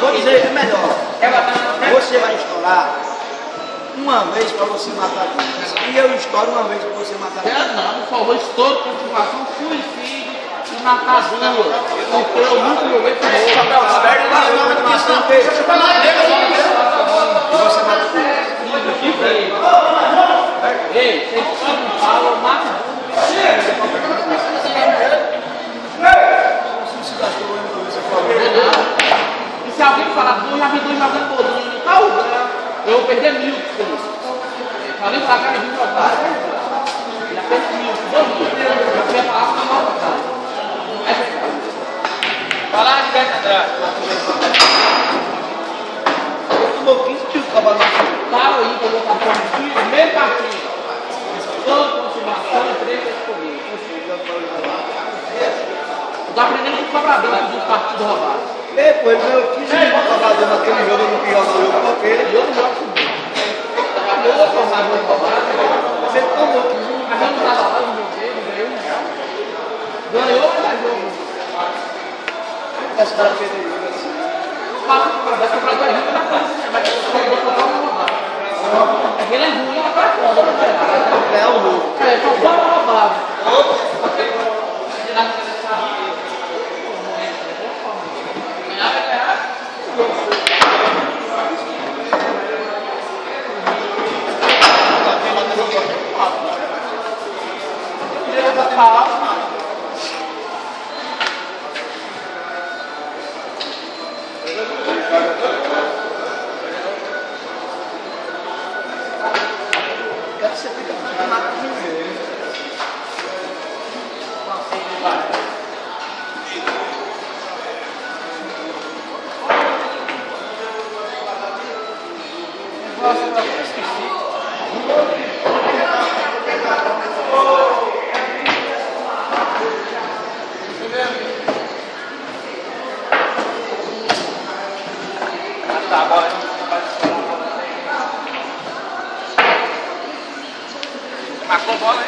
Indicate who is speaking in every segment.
Speaker 1: Vou dizer, é melhor. Você vai estourar uma vez para você matar tudo. E eu estouro uma vez para você matar.
Speaker 2: É, não, por favor, estouro, continuação, suicídio e matar duas. Porque eu nunca joguei com
Speaker 1: E você mata tudo.
Speaker 2: Ei, vocês falam, mata.
Speaker 1: Se falou.
Speaker 2: E se alguém falar, pô, já vi dois jogando bolinho, tal, eu vou perder mil por isso. Falei pra cá, viu jogar. Já perdi mil, bolinho. Eu queria falar com a nova, cara. É verdade.
Speaker 3: Fala de atrás.
Speaker 1: Tomou 15 mil cavalos.
Speaker 2: Para aí que eu vou meio partido. Continuação, três comigo. Eu tô aprendendo com o cobrador aqui dos partidos roubados.
Speaker 1: Ei, pô, ele ganhou 15 mil cavalos naquele jogo, eu não quis jogar o jogo porque
Speaker 2: E eu não jogo comigo. Eu vou formar meu roubado.
Speaker 1: você tomou 15 mil.
Speaker 2: Mas eu não tava lá, não não ganhei um real. Ganhou, mas dá jogo.
Speaker 1: Esse cara fez ele assim.
Speaker 2: Fala com o cobrador, o cobrador é rico da coisa. Mas o cobrador só toma roubado. Aquele é ruim, mas não lá.
Speaker 1: É o louco.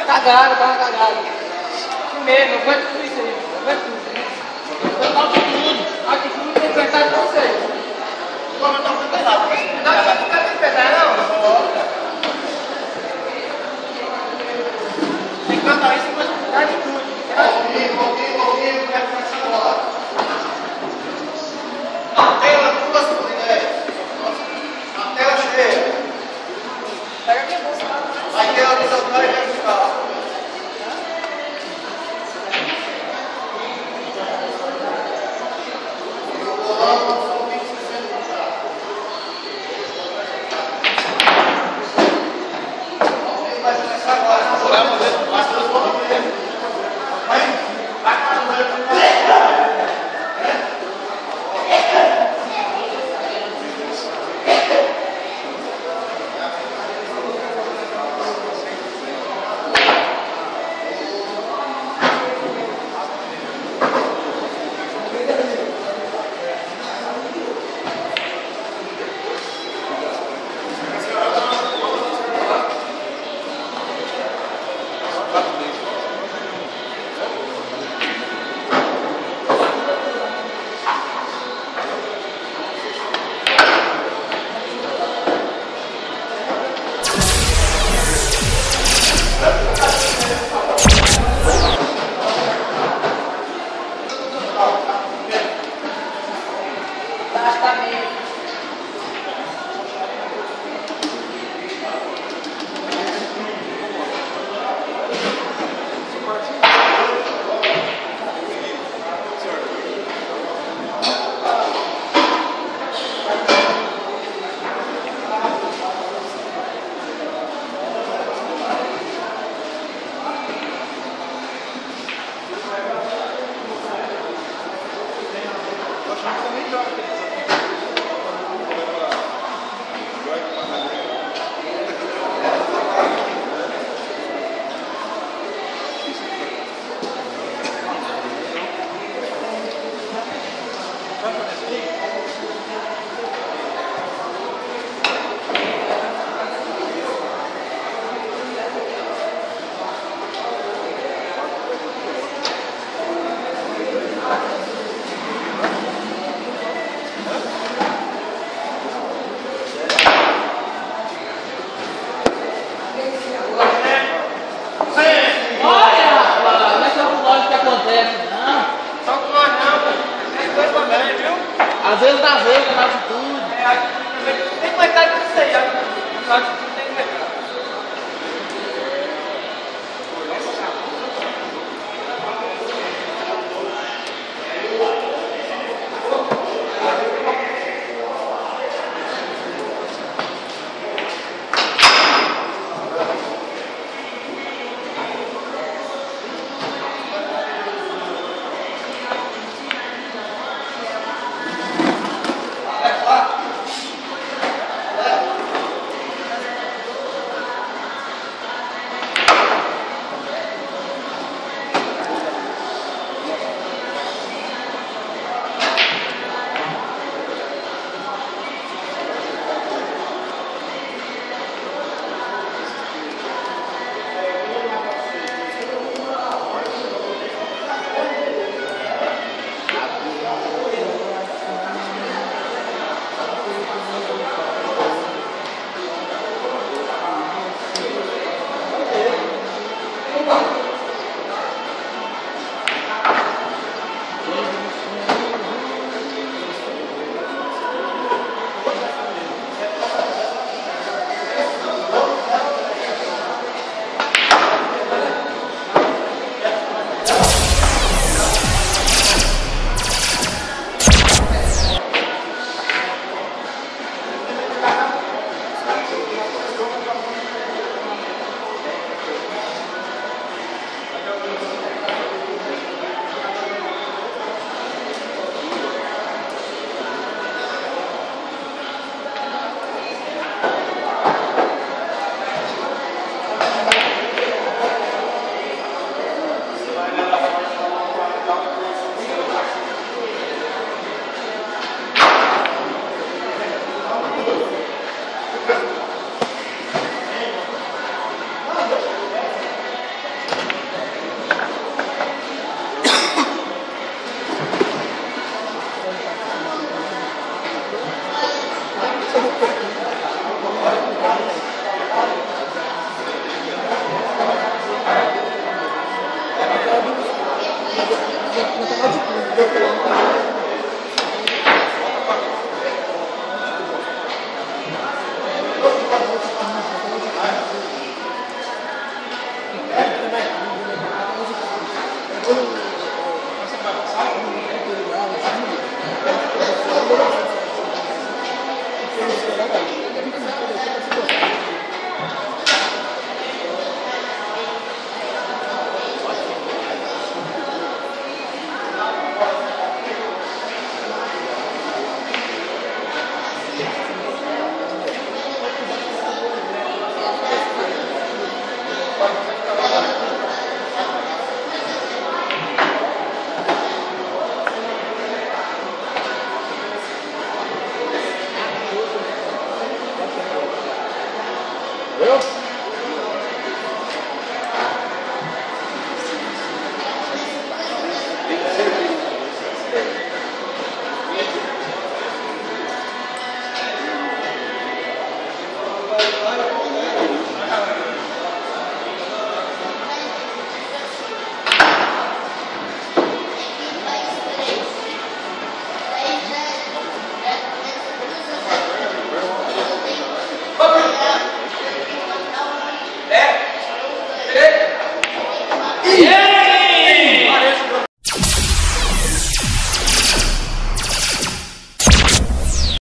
Speaker 2: Cagado, tava cagado. Primeiro, eu aguento tudo isso aí, eu aguento tudo.
Speaker 4: Eu